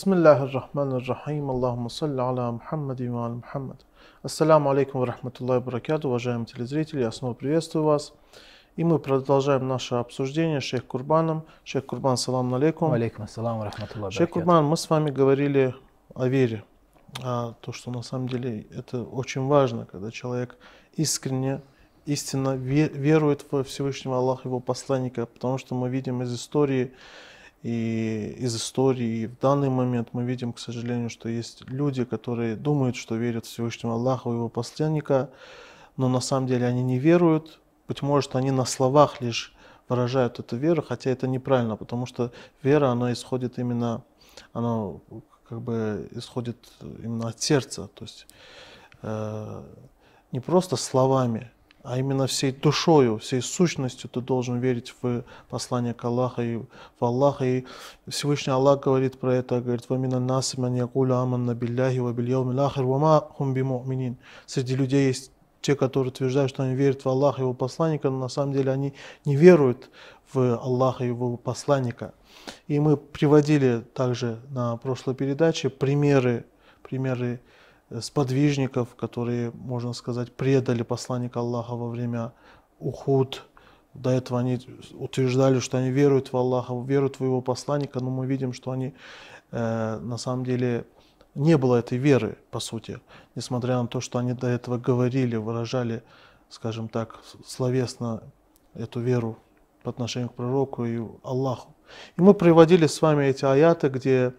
بسم الله الرحمن الرحيم اللهم صل على محمد وعلى محمد Ассаламу алейкум ва рахматуллахи баракату, уважаемые телезрители, я снова приветствую вас. И мы продолжаем наше обсуждение с Шейх Курбаном. Шейх Курбан, салам алейкум. Алейкум ассалам ва рахматуллахи Шейх Курбан, мы с вами говорили о вере. А то, что на самом деле это очень важно, когда человек искренне, истинно ве- верует во Всевышнего Аллаха, его посланника, потому что мы видим из истории, и из истории, и в данный момент мы видим, к сожалению, что есть люди, которые думают, что верят в Всевышнего Аллаха, в его посланника, но на самом деле они не веруют. Быть может, они на словах лишь выражают эту веру, хотя это неправильно, потому что вера, она исходит именно, она как бы исходит именно от сердца, то есть э, не просто словами, а именно всей душою, всей сущностью ты должен верить в послание к Аллаху и в Аллаха. И Всевышний Аллах говорит про это, говорит, «Вамина наси ман якуля аманна билляхи ва бильяум ахир ва ма хум биму'минин». Среди людей есть те, которые утверждают, что они верят в Аллаха и его посланника, но на самом деле они не веруют в Аллаха и его посланника. И мы приводили также на прошлой передаче примеры, примеры сподвижников, которые, можно сказать, предали посланника Аллаха во время Ухуд. До этого они утверждали, что они веруют в Аллаха, веруют в его посланника, но мы видим, что они э, на самом деле не было этой веры, по сути, несмотря на то, что они до этого говорили, выражали, скажем так, словесно эту веру по отношению к пророку и Аллаху. И мы приводили с вами эти аяты, где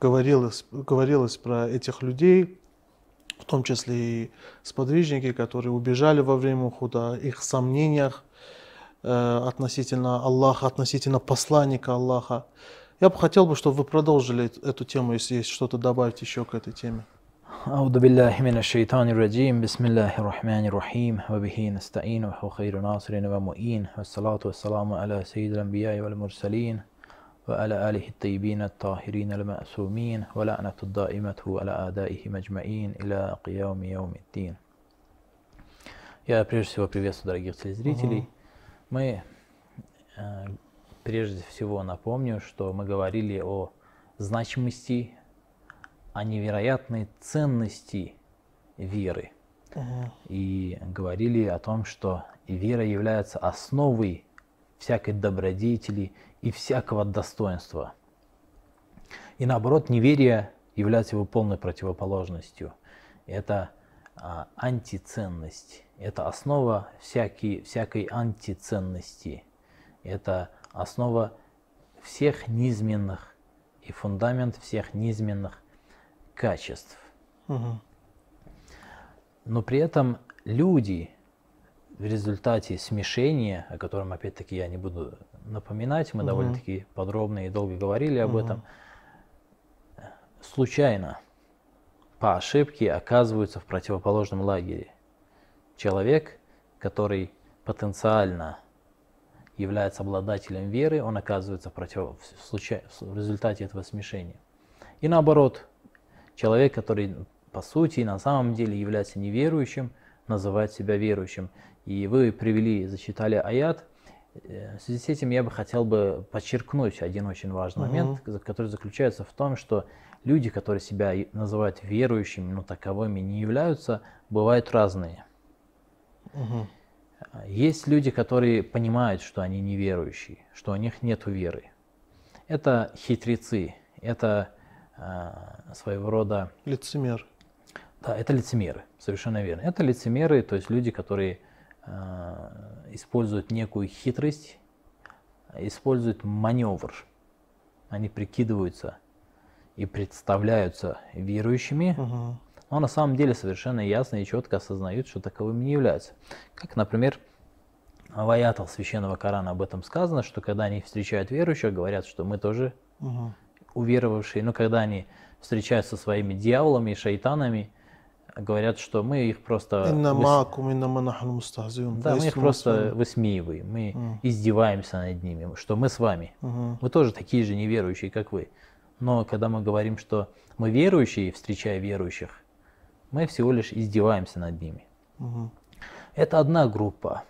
говорилось, говорилось про этих людей, в том числе и сподвижники, которые убежали во время Ухуда, их сомнениях э, относительно Аллаха, относительно посланника Аллаха. Я бы хотел бы, чтобы вы продолжили эту тему, если есть что-то добавить еще к этой теме. أعوذ بالله من الشيطان الرجيم بسم الله الرحمن الرحيم وبه نستعين وهو خير ناصر ومؤين والصلاة والسلام على سيد الأنبياء والمرسلين وعلى آله الطيبين الطاهرين المأسومين ولعنة الدائمة على أعدائهم أجمعين إلى قيام يوم الدين Я прежде всего приветствую дорогих телезрителей. Мы э, прежде всего напомню, что мы говорили о значимости, о невероятной ценности веры. И говорили о том, что вера является основой всякой добродетели и всякого достоинства. И наоборот, неверие является его полной противоположностью. Это а, антиценность, это основа всякой, всякой антиценности, это основа всех низменных и фундамент всех низменных качеств. Мгм. Но при этом люди в результате смешения, о котором опять-таки я не буду напоминать, мы Мгм. довольно-таки подробно и долго говорили об Мгм. этом, случайно, по ошибке оказываются в противоположном лагере. Человек, который потенциально является обладателем веры, он оказывается в, против... в случай- в результате этого смешения. И наоборот, человек, который по сути на самом деле является неверующим, называет себя верующим. И вы привели, зачитали аят. Э, В связи с этим я бы хотел бы подчеркнуть один очень важный Мгм. момент, который заключается в том, что люди, которые себя называют верующими, но таковыми не являются, бывают разные. А, Есть люди, которые понимают, что они неверующие, что у них нет веры. Это хитрецы, это а, своего рода Лицемер. да, это лицемеры, совершенно верно. Это лицемеры, то есть люди, которые э, используют некую хитрость, используют маневр. Они прикидываются и представляются верующими, Мгм. но на самом деле совершенно ясно и четко осознают, что таковыми не являются. Как, например, в аятах Священного Корана об этом сказано, что когда они встречают верующих, говорят, что мы тоже Мгм. уверовавшие, но когда они встречаются со своими дьяволами и шайтанами, говорят, что мы их просто... Выс-. Да, мы их просто высмеиваем, мы издеваемся над ними, что мы с вами. Мы тоже такие же неверующие, как вы. Но когда мы говорим, что мы верующие, встречая верующих, мы всего лишь издеваемся над ними. Это одна группа.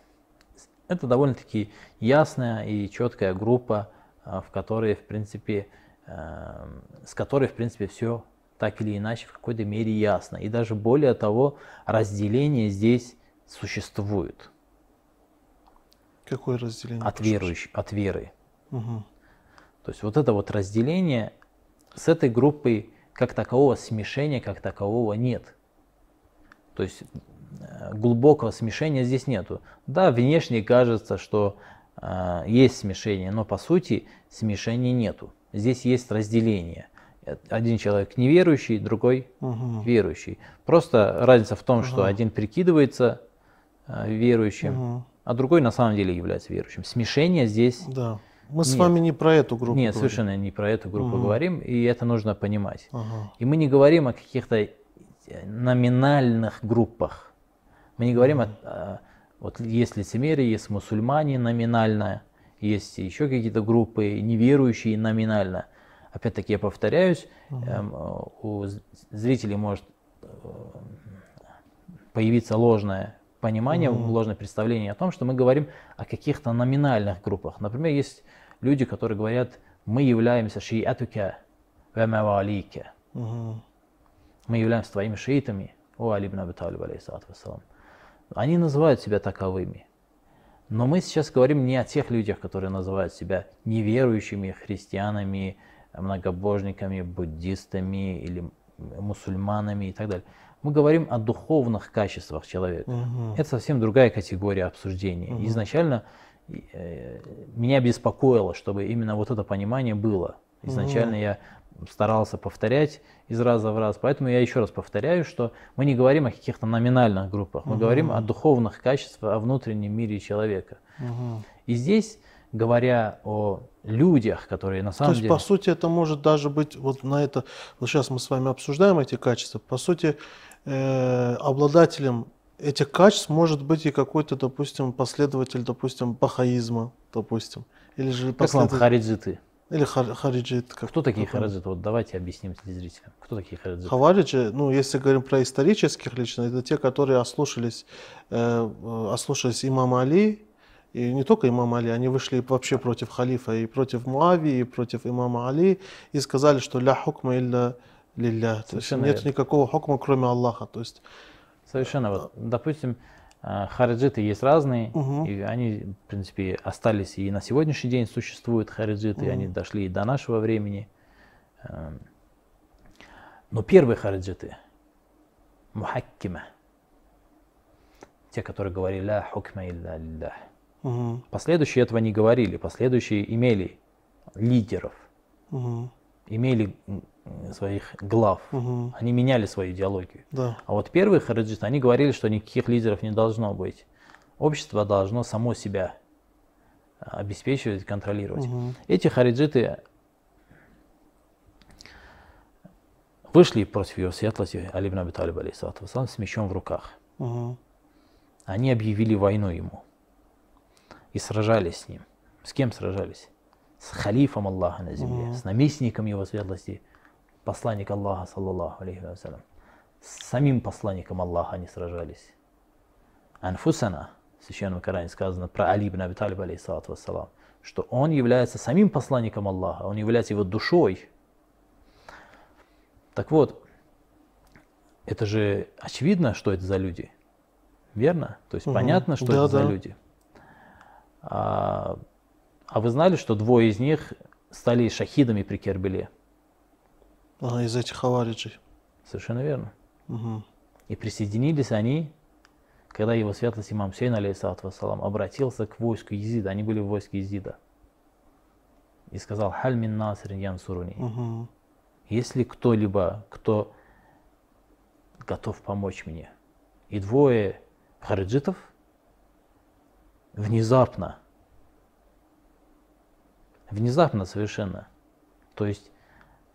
Это довольно-таки ясная и четкая группа, а, в которой, в принципе, э, с которой, в принципе, все так или иначе в какой-то мере ясно. И даже более того, разделение здесь существует. Какое разделение? От верующих, от веры. Угу. То есть вот это вот разделение с этой группой как такового смешения, как такового нет. То есть э, глубокого смешения здесь нету. Да, внешне кажется, что э, есть смешение, но по сути смешения нету. Здесь есть разделение. Один человек неверующий, другой Угу. верующий. Просто разница в том, что Ага. один прикидывается э, верующим, Угу. а другой на самом деле является верующим. Смешение здесь Да. Мы с Нет. вами не про эту группу. нет, говорим. совершенно не про эту группу Мгм. говорим, и это нужно понимать. Ага. И мы не говорим о каких-то э, номинальных группах. Мы не говорим о, о- вот есть лицемерие, есть мусульмане номинально, есть еще какие-то группы неверующие номинально. Опять-таки я повторяюсь, э, у зрителей может э, появиться ложное понимание, ложное представление о том, что мы говорим о каких-то номинальных группах. Например, есть люди, которые говорят, мы являемся шиатука ва мавалика. Угу. Мы являемся твоими шиитами, о Али ибн Аби Талиб, алейхиссалату вассалам. Они называют себя таковыми. Но мы сейчас говорим не о тех людях, которые называют себя неверующими христианами, многобожниками, буддистами или мусульманами и так далее. Мы говорим о духовных качествах человека. Угу. Это совсем другая категория обсуждения. Изначально э, меня беспокоило, чтобы именно вот это понимание было. Изначально я старался повторять из раза в раз. Поэтому я еще раз повторяю, что мы не говорим о каких-то номинальных группах, мы говорим о духовных качествах, о внутреннем мире человека. Угу. И здесь, говоря о людях, которые на То самом есть, деле... по сути, это может даже быть вот на это. Вот сейчас мы с вами обсуждаем эти качества. По сути, э, обладателем этих качеств может быть и какой-то, допустим, последователь, допустим, бахаизма, допустим, или же Как вам последователь, хариджиты? или хар- хариджит. Как, Кто такие как хариджиты? Вот давайте объясним телезрителям. Кто такие хариджиты? Хавариджи, ну, если говорим про исторических лично, это те, которые ослушались, э, э, ослушались имама Али, и не только имама Али, они вышли вообще против халифа, и против Муавии, и против имама Али, и сказали, что ля хукма илля лилля. То есть нет верно. никакого хукма, кроме Аллаха. То есть, Совершенно. Вот, допустим, э, хариджиты есть разные, Мгм. и они, в принципе, остались и на сегодняшний день существуют хариджиты, и они дошли и до нашего времени. Эм, Но первые хариджиты, мухаккима, те, которые говорили «ля хукма илля лиллях», мгм, последующие этого не говорили, последующие имели лидеров, мгм, имели своих глав, мгм, они меняли свою идеологию. да, А вот первые хариджиты, они говорили, что никаких лидеров не должно быть. Общество должно само себя а, обеспечивать, контролировать. мгм, Эти хариджиты вышли против его светлости Али ибн Аби Талиба, алейхиссалату вассалам, с мечом в руках. мгм, Они объявили войну ему и сражались с ним. С кем сражались? С халифом Аллаха на земле, с наместником его светлости, посланник Аллаха, саллаллаху алейхи вассалям. С самим посланником Аллаха они сражались. Анфусана, в Священном Коране сказано про Али ибн Аби Талиба, алейхиссалату вассалам, что он является самим посланником Аллаха, он является его душой. Так вот, это же очевидно, что это за люди. Верно? То есть Мгм. понятно, что Да, это за да. люди. А, а вы знали, что двое из них стали шахидами при Кербеле? ага, из этих хавариджей. Совершенно верно. Мгм, И присоединились они, когда его светлость имам Сейн, алейхиссалату вассалам, обратился к войску Езида. Они были в войске Езида. И сказал, «Халь мин насрин янсуруни». мгм, Есть ли кто-либо, кто готов помочь мне? И двое хариджитов внезапно, внезапно совершенно, то есть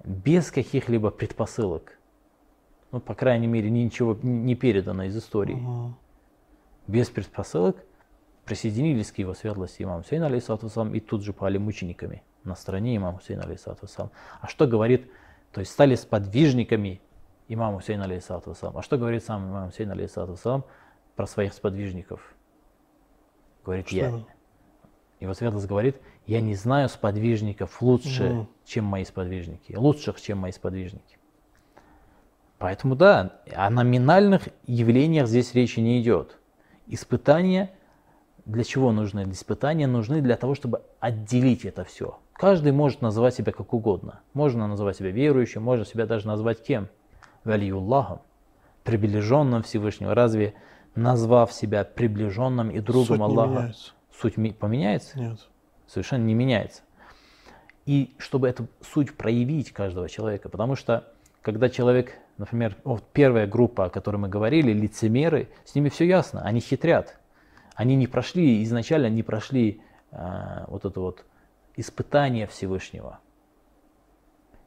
без каких-либо предпосылок, ну, по крайней мере, ничего не передано из истории, мгм, без предпосылок присоединились к его светлости имам Хусейн, алейхиссалату вассалам, и тут же пали мучениками на стороне имама Хусейна, алейхиссалату вассалам. А что говорит, то есть стали сподвижниками имама Хусейна, алейхиссалату вассалам. А что говорит сам имам Хусейн, алейхиссалату вассалам, про своих сподвижников? Говорит, Что я? Его светлость говорит, я не знаю сподвижников лучше, Мгм. чем мои сподвижники, лучших, чем мои сподвижники. Поэтому да, о номинальных явлениях здесь речи не идет. Испытания для чего нужны? Испытания нужны для того, чтобы отделить это все. Каждый может называть себя как угодно. Можно называть себя верующим, можно себя даже назвать кем? Валиюллахом, приближенным Всевышнего. Разве назвав себя приближенным и другом Суть не Аллаха, меняется. суть поменяется? Нет. совершенно не меняется. И чтобы эту суть проявить каждого человека, потому что когда человек, например, вот первая группа, о которой мы говорили, лицемеры, с ними все ясно, они хитрят. Они не прошли, изначально не прошли э, вот это вот испытание Всевышнего,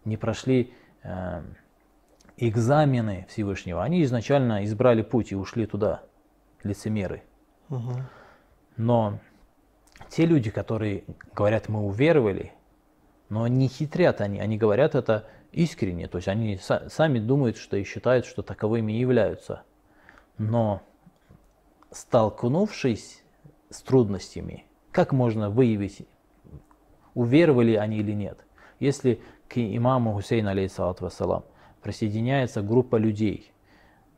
не прошли э, экзамены Всевышнего. Они изначально избрали путь и ушли туда, лицемеры. Мгм. Но те люди, которые говорят, мы уверовали, но не хитрят они, они говорят это искренне, то есть они са- сами думают, что и считают, что таковыми являются. Но столкнувшись с трудностями, как можно выявить, уверовали они или нет? Если к имаму Хусейну, алейхиссалату вассалам, присоединяется группа людей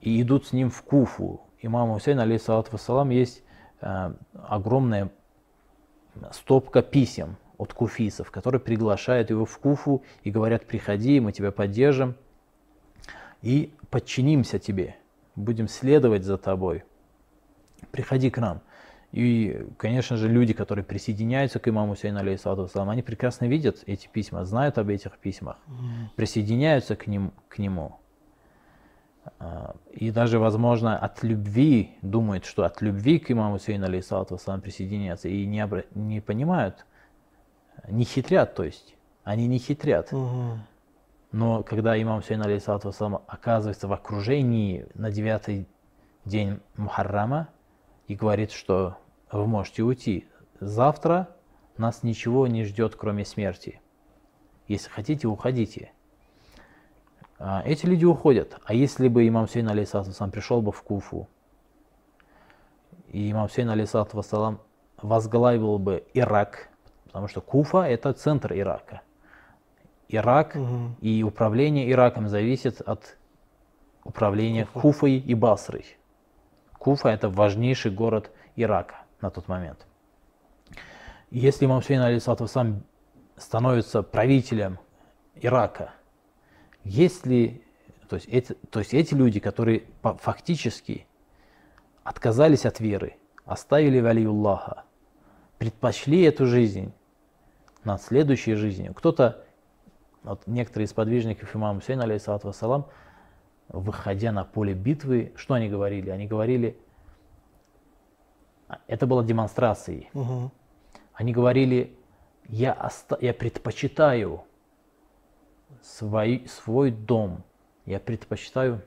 и идут с ним в Куфу, имаму Хусейну, алейхиссалату вассалам, есть э, огромная стопка писем от куфисов, которые приглашают его в Куфу и говорят, приходи, мы тебя поддержим и подчинимся тебе, будем следовать за тобой, приходи к нам. И, конечно же, люди, которые присоединяются к имаму Сейну, алейхиссалату вассалам, они прекрасно видят эти письма, знают об этих письмах, присоединяются к, ним, к нему. А, И даже, возможно, от любви, думают, что от любви к имаму Сейну, алейхиссалату вассалам, присоединяются и не, обра- не понимают, не хитрят, то есть, они не хитрят. Мгм. Но когда имам Сейн алейхиссалату вассалам оказывается в окружении на девятый день Мухаррама и говорит, что вы можете уйти, завтра нас ничего не ждет, кроме смерти. Если хотите, уходите. А, Эти люди уходят. А если бы имам Сейн алейхиссалату вассалам пришел бы в Куфу, и имам Сейн алейхиссалату вассалам возглавил бы Ирак, потому что Куфа это центр Ирака. Ирак Мгм. и управление Ираком зависит от управления Куфа. Куфой и Басрой. Куфа это важнейший город Ирака на тот момент. Если имам Хусейн алейхиссалату сам становится правителем Ирака, если, то есть, эти, то есть эти люди, которые фактически отказались от веры, оставили Валиуллаха, предпочли эту жизнь над следующей жизнью. Кто-то, вот некоторые из подвижников имама Хусейна, алейхиссалату вассалам, выходя на поле битвы, что они говорили? Они говорили, это было демонстрацией. Мгм. Они говорили, я, оста- я предпочитаю свой, свой дом, я предпочитаю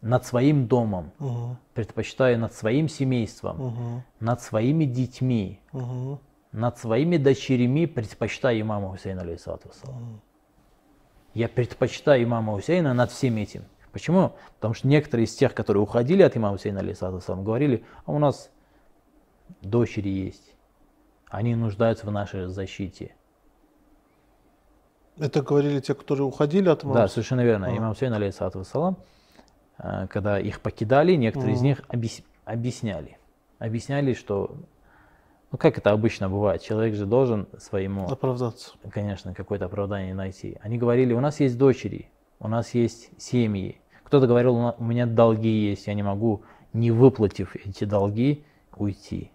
над своим домом, Мгм. предпочитаю над своим семейством, Мгм. над своими детьми, Мгм. над своими дочерями предпочитаю имама Хусейна, алейхиссалату вассалам. Я предпочитаю имама Хусейна над всем этим. Почему? Потому что некоторые из тех, которые уходили от имама Хусейна, алейхиссалату говорили, а у нас дочери есть, они нуждаются в нашей защите. Это говорили те, которые уходили от имама? Да, совершенно верно. А. Имам Хусейн, алейхиссалату вассалам, э, когда их покидали, некоторые из Мгм. них объяс- объясняли. Объясняли, что, ну как это обычно бывает, человек же должен своему Оправдаться. конечно, какое-то оправдание найти. Они говорили, у нас есть дочери, у нас есть семьи. Кто-то говорил, «У меня долги есть, я не могу, не выплатив эти долги, уйти.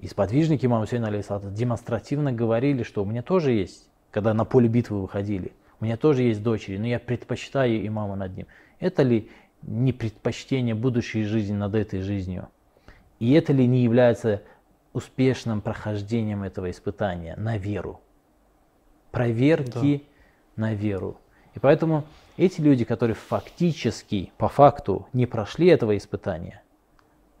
И сподвижники имама Хусейна демонстративно говорили, что у меня тоже есть, когда на поле битвы выходили, у меня тоже есть дочери, но я предпочитаю имама над ним. Это ли не предпочтение будущей жизни над этой жизнью? И это ли не является успешным прохождением этого испытания на веру? Проверки на веру. И поэтому эти люди, которые фактически, по факту, не прошли этого испытания,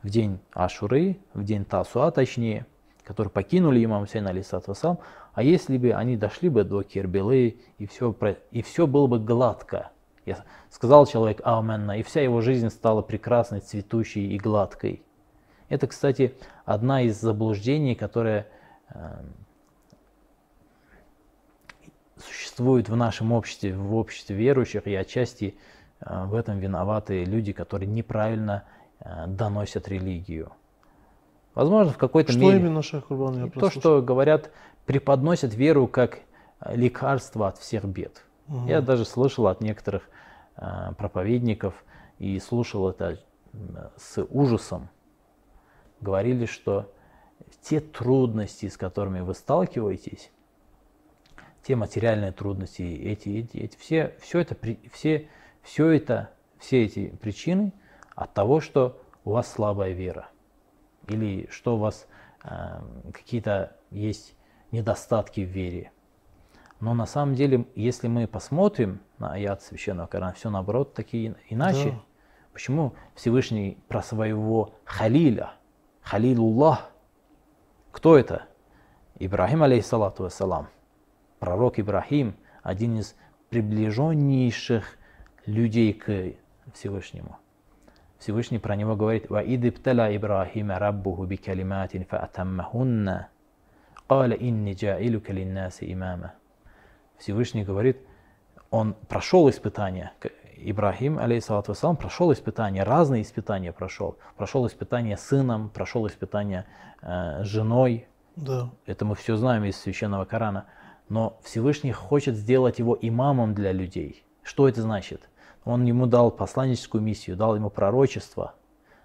в день Ашуры, в день Тасуа точнее, которые покинули имам Хусейн алейхиссалату вассалам, а если бы они дошли бы до Кербелы, и все, и все было бы гладко, я сказал человек Аменна, и вся его жизнь стала прекрасной, цветущей и гладкой. Это, кстати, одна из заблуждений, которая э, существует в нашем обществе, в обществе верующих, и отчасти э, в этом виноваты люди, которые неправильно э, доносят религию. Возможно, в какой-то что мере... Что именно, Шейх Курбан, я То, что говорят, преподносят веру как лекарство от всех бед. Угу. Я даже слышал от некоторых э, проповедников и слушал это с ужасом. Говорили, что те трудности, с которыми вы сталкиваетесь, те материальные трудности, эти, эти, эти все, все это, все, все это, все эти причины от того, что у вас слабая вера или что у вас э, какие-то есть недостатки в вере. Но на самом деле, если мы посмотрим на аят Священного Корана, все наоборот, такие иначе. Да. Почему Всевышний про своего Халиля, Халилуллах, кто это? Ибрахим, алейхиссалату вассалам. Пророк Ибрахим, один из приближеннейших людей к Всевышнему. Всевышний про него говорит, «Ваид ибтала Ибрахима раббуху бикалиматин фаатаммахунна, кала инни джаилюка линнаси имама». Всевышний говорит, он прошел испытание, Ибрахим, алейхиссалату вассалам, прошел испытания, разные испытания прошел. Прошел испытание сыном, прошел испытание э, женой. Да. Это мы все знаем из священного Корана. Но Всевышний хочет сделать его имамом для людей. Что это значит? Он ему дал посланническую миссию, дал ему пророчество,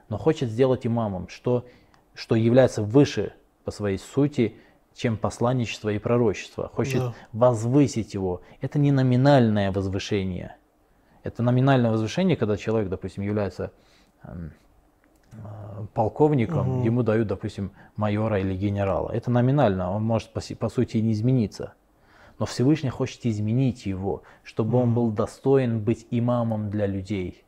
но хочет сделать имамом, что, что является выше по своей сути, чем посланничество и пророчество. Хочет да. возвысить его. Это не номинальное возвышение. Это номинальное возвышение, когда человек, допустим, является эм, э, полковником, угу. ему дают, допустим, майора или генерала. Это номинально, он может по, по сути не измениться. Но Всевышний хочет изменить его, чтобы он был достоин быть имамом для людей.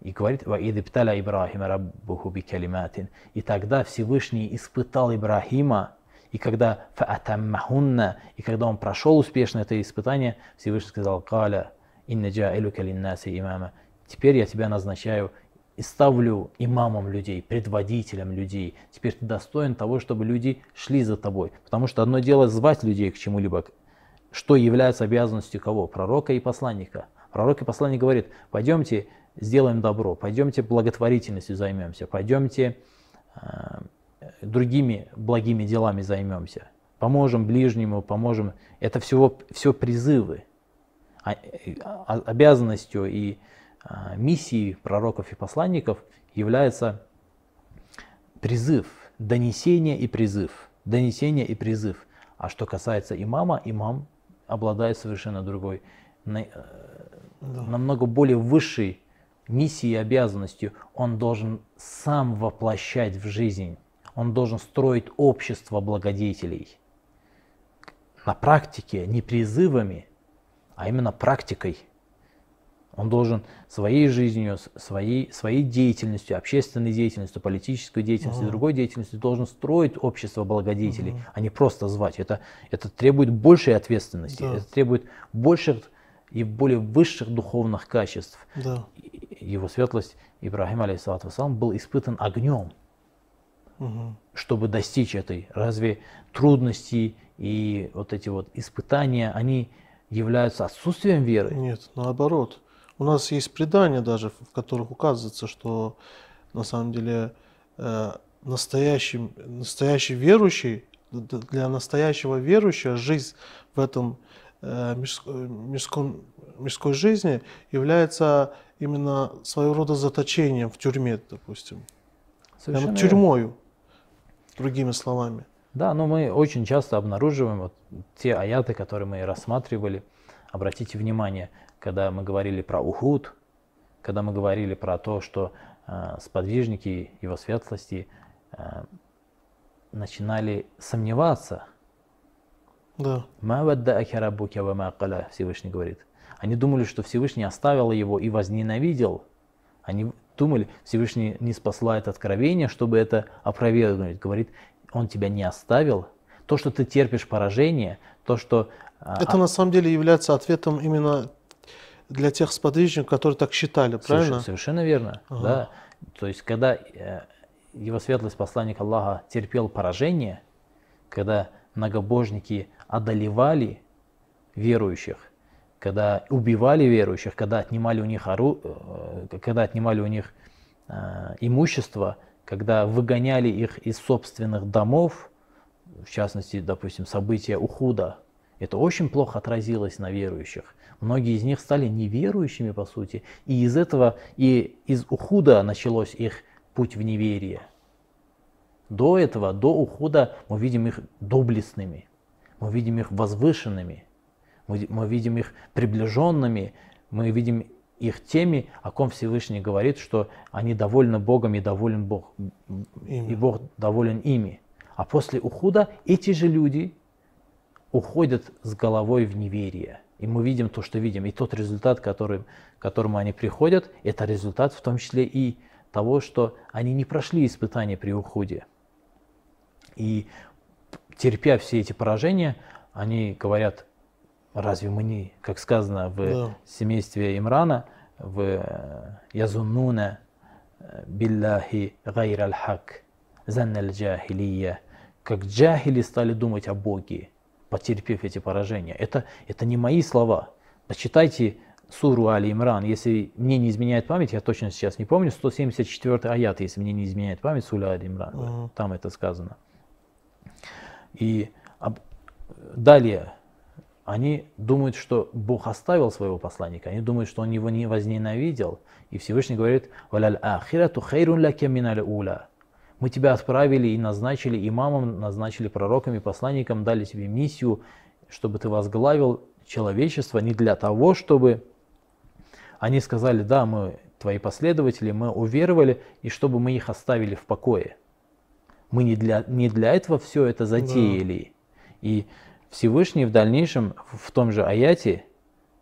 И говорит, Ибрахима раббуху бикалиматин. И тогда Всевышний испытал Ибрахима и когда фаатаммахунна, и когда он прошел успешно это испытание, Всевышний сказал, «Каля, инна джаилука линнаси имама». Теперь я тебя назначаю и ставлю имамом людей, предводителем людей. Теперь ты достоин того, чтобы люди шли за тобой. Потому что одно дело звать людей к чему-либо, что является обязанностью кого? Пророка и посланника. Пророк и посланник говорит, пойдемте сделаем добро, пойдемте благотворительностью займемся, пойдемте э, другими благими делами займемся. Поможем ближнему, поможем. Это всего, все призывы. А, а, обязанностью и а, миссией пророков и посланников является призыв, донесение и призыв. Донесение и призыв. А что касается имама, имам обладает совершенно другой, э, да. намного более высшей миссией и обязанностью. Он должен сам воплощать в жизнь он должен строить общество благодетелей. На практике, не призывами, а именно практикой. Он должен своей жизнью, своей, своей деятельностью, общественной деятельностью, политической деятельностью, uh другой деятельностью должен строить общество благодетелей, uh а не просто звать. Это, это требует большей ответственности, да. это требует больших и более высших духовных качеств. Да. Его светлость Ибрахим, алейхиссалату был испытан огнем угу. чтобы достичь этой. Разве трудности и вот эти вот испытания, они являются отсутствием веры? Нет, наоборот. У нас есть предания даже, в которых указывается, что на самом деле э, настоящий, настоящий верующий, для настоящего верующего жизнь в этом э, мирском, мирской жизни является именно своего рода заточением в тюрьме, допустим. Совершенно тюрьмою другими словами. Да, но мы очень часто обнаруживаем вот те аяты, которые мы рассматривали. Обратите внимание, когда мы говорили про Ухуд, когда мы говорили про то, что э, сподвижники его светлости э, начинали сомневаться. Да. Всевышний говорит. Они думали, что Всевышний оставил его и возненавидел. Они думали, Всевышний не спасает откровение, чтобы это опровергнуть. Говорит, он тебя не оставил. То, что ты терпишь поражение, то, что... А, это а... на самом деле является ответом именно для тех сподвижников, которые так считали, правильно? Совершенно, совершенно верно, ага. да. То есть, когда э, его светлость посланник Аллаха терпел поражение, когда многобожники одолевали верующих, когда убивали верующих, когда отнимали у них, ору... Э, когда отнимали у них э, имущество, когда выгоняли их из собственных домов, в частности, допустим, события Ухуда, это очень плохо отразилось на верующих. Многие из них стали неверующими, по сути, и из этого, и из Ухуда началось их путь в неверие. До этого, до ухода, мы видим их доблестными, мы видим их возвышенными, мы, мы видим их приближенными, мы видим их теми, о ком Всевышний говорит, что они довольны Богом и доволен Бог, ими. и Бог доволен ими. А после ухода эти же люди уходят с головой в неверие. И мы видим то, что видим. И тот результат, который, к которому они приходят, это результат в том числе и того, что они не прошли испытания при уходе. И терпя все эти поражения, они говорят, разве мы не, как сказано в да. семействе Имрана, в э, Язуннуна э, билляхи гайр аль-хак, занналь джахилия, как джахили стали думать о Боге, потерпев эти поражения. Это, это не мои слова. Почитайте суру Али Имран, если мне не изменяет память, я точно сейчас не помню, 174 аят, если мне не изменяет память, сура Али Имран, uh-huh. там это сказано. И далее они думают, что Бог оставил своего посланника, они думают, что он его не возненавидел. И Всевышний говорит, «Валяль ахирату хайрун лаке миналь ула». Мы тебя отправили и назначили имамом, назначили пророками, посланником, дали тебе миссию, чтобы ты возглавил человечество не для того, чтобы они сказали, да, мы твои последователи, мы уверовали, и чтобы мы их оставили в покое. Мы не для, не для этого все это затеяли. Да. И Всевышний в дальнейшем, в том же аяте,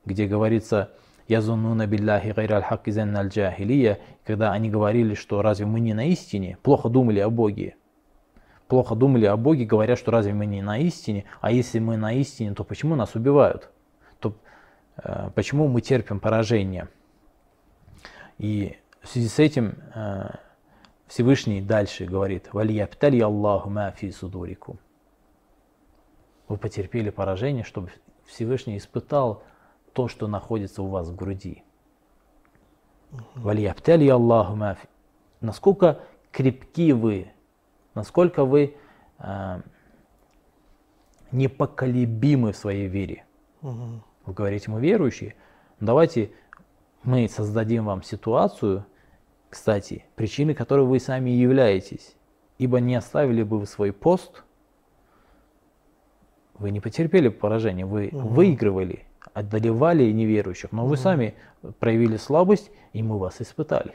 где говорится «Язуннуна билляхи гайраль хакки аль джахилия», когда они говорили, что разве мы не на истине, плохо думали о Боге. Плохо думали о Боге, говоря, что разве мы не на истине, а если мы на истине, то почему нас убивают? То э, почему мы терпим поражение? И в связи с этим э, Всевышний дальше говорит, «Валияптали Аллаху фи судурикум». Вы потерпели поражение, чтобы Всевышний испытал то, что находится у вас в груди. Валияптали Аллаху ма фи. Насколько крепки вы, насколько вы э, непоколебимы в своей вере. Вы говорите, мы верующие. Давайте мы создадим вам ситуацию, кстати, причины которой вы сами являетесь. Ибо не оставили бы вы свой пост, вы не потерпели поражение, вы угу. выигрывали, одолевали неверующих, но вы сами проявили слабость, и мы вас испытали.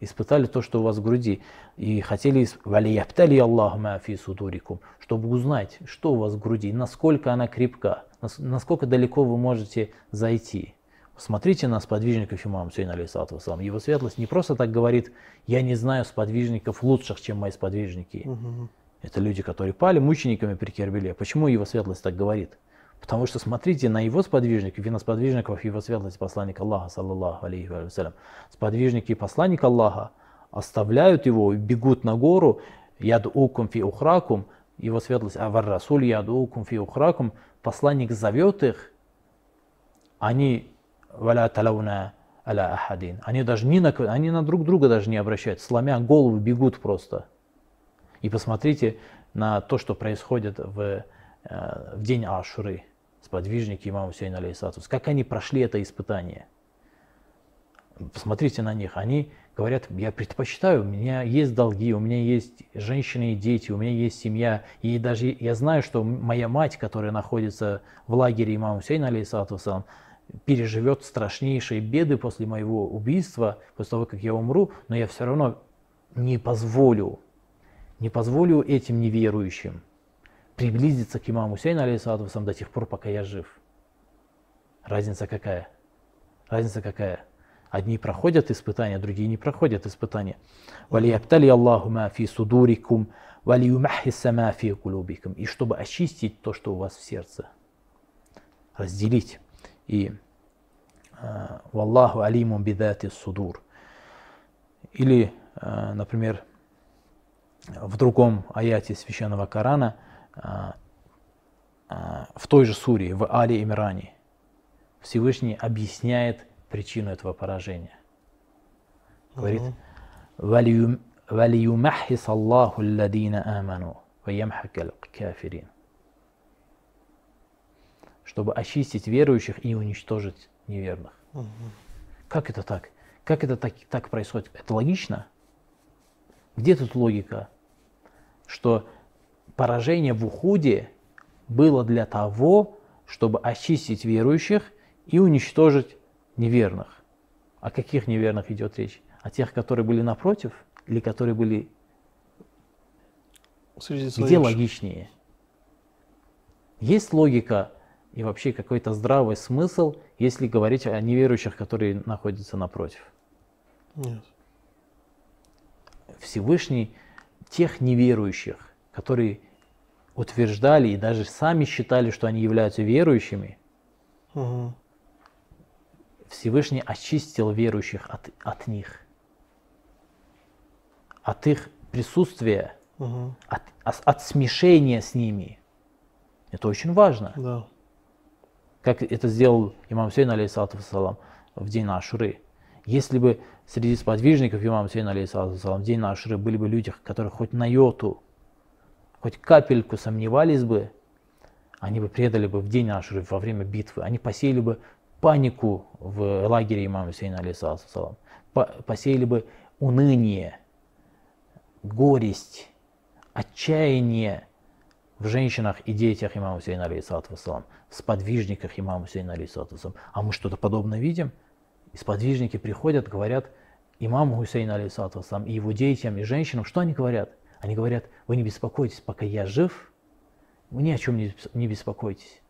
Испытали то, что у вас в груди. И хотели, валияптали Аллаху фи судурикум, чтобы узнать, что у вас в груди, насколько она крепка, насколько далеко вы можете зайти. Смотрите на сподвижников имама Сейна алейсалату вассалам. Его светлость не просто так говорит, я не знаю сподвижников лучших, чем мои сподвижники. Угу. Это люди, которые пали мучениками при Кербеле. Почему его светлость так говорит? Потому что смотрите на его сподвижников и на сподвижников его светлости посланника Аллаха, саллаллаху алейхи вассалям. Сподвижники и посланник Аллаха оставляют его бегут на гору, яд укум фи ухракум, его светлость, авар расуль яд укум фи ухракум, посланник зовет их, они валя талауна аля ахадин. Они даже ни на, они на друг друга даже не обращают, сломя голову бегут просто. И посмотрите на то, что происходит в, э, в день Ашуры, сподвижники имама Хусейна алейхиссатус, как они прошли это испытание. Посмотрите на них, они говорят, я предпочитаю, у меня есть долги, у меня есть женщины и дети, у меня есть семья. И даже я знаю, что моя мать, которая находится в лагере имама Хусейна, алейхиссату переживет страшнейшие беды после моего убийства, после того, как я умру, но я все равно не позволю, не позволю этим неверующим приблизиться к имаму Хусейну, алейхиссалату до тех пор, пока я жив. Разница какая? Разница какая? Одни проходят испытания, другие не проходят испытания. «Валияптали Аллаху фи судурикум, валиюмахиссама фи кулубикум». И чтобы очистить то, что у вас в сердце. Разделить. И э, «Валлаху алимум бидати судур». Или, э, например, в другом аяте Священного Корана – а, а, в той же суре, в Али Имране, Всевышний объясняет причину этого поражения. Говорит, «Валиюмахис Аллаху ладина аману, ваямхакал кафирин». Чтобы очистить верующих и уничтожить неверных. Угу. Как это так? Как это так, так происходит? Это логично? Где тут логика? Что поражение в Ухуде было для того, чтобы очистить верующих и уничтожить неверных. О каких неверных идет речь? О тех, которые были напротив или которые были... Среди Где логичнее? Есть логика и вообще какой-то здравый смысл, если говорить о неверующих, которые находятся напротив? Нет. Всевышний тех неверующих, которые утверждали и даже сами считали, что они являются верующими, угу. Всевышний очистил верующих от, от них, от их присутствия, угу. от, от, от смешения с ними. Это очень важно. Да. Как это сделал имам Сейн, алейхиссалату в день Ашуры. Если бы среди сподвижников имама Сейн, алейхиссалату в день Ашуры были бы люди, которые хоть на йоту, хоть капельку сомневались бы, они бы предали бы в день Ашуры, во время битвы, они посеяли бы панику в лагере имама Хусейна, алейсалам, посеяли бы уныние, горесть, отчаяние в женщинах и детях имама Хусейна, алейсалам, в сподвижниках имама Хусейна, алейсалам. А мы что-то подобное видим? И сподвижники приходят, говорят имаму Хусейна, алейсалам, и его детям, и женщинам, что они говорят? Они говорят, вы не беспокойтесь, пока я жив, вы ни о чем не беспокойтесь.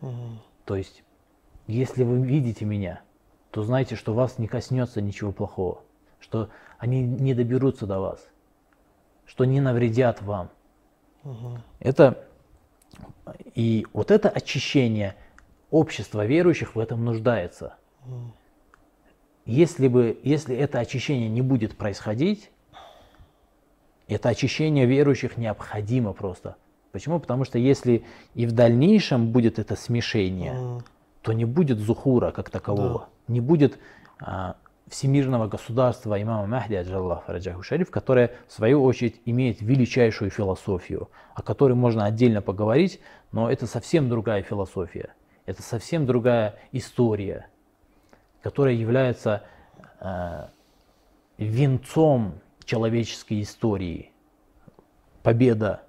Угу. То есть если вы видите меня, то знайте, что вас не коснется ничего плохого, что они не доберутся до вас, что не навредят вам. Угу. Это и вот это очищение общества верующих в этом нуждается. Угу. Если бы, если это очищение не будет происходить, это очищение верующих необходимо просто. Почему? Потому что если и в дальнейшем будет это смешение, угу то не будет зухура как такового, да. не будет а, всемирного государства имама Махди, Аджаллах Фараджаху Шариф, которое в свою очередь имеет величайшую философию, о которой можно отдельно поговорить, но это совсем другая философия, это совсем другая история, которая является а, венцом человеческой истории, победа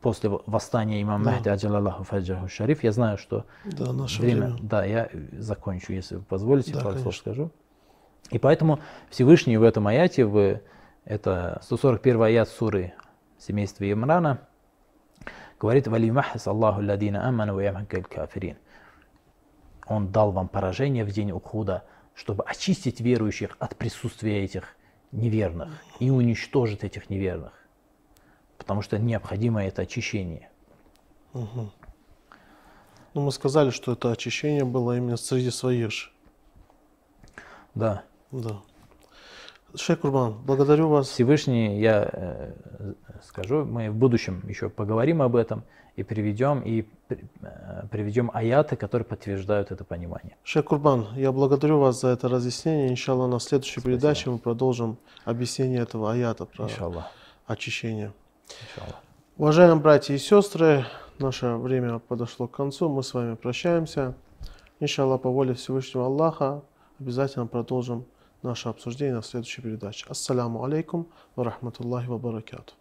после восстания имама да. Махди, Аджалаллаху Фаджаху Шариф. Я знаю, что да, наше время, время. Да, я закончу, если вы позволите, да, пару слов скажу. И поэтому Всевышний в этом аяте, в, это 141 аят суры семейства Имрана, говорит «Вали махас Аллаху ладина аману кафирин». Он дал вам поражение в день Ухуда, чтобы очистить верующих от присутствия этих неверных и уничтожить этих неверных потому что необходимо это очищение. Угу. Ну, мы сказали, что это очищение было именно среди своих же. Да. Да. Шейх Курбан, благодарю вас. Всевышний, я э, скажу, мы в будущем еще поговорим об этом и приведем, и э, приведем аяты, которые подтверждают это понимание. Шейх Курбан, я благодарю вас за это разъяснение. Иншаллах, на следующей Спасибо. передаче мы продолжим объяснение этого аята про Иншаллах. очищение. Уважаемые братья и сестры, наше время подошло к концу, мы с вами прощаемся. Иншаллах, по воле Всевышнего Аллаха, обязательно продолжим наше обсуждение на следующей передаче. Ассаляму алейкум ва рахматуллахи ва баракату.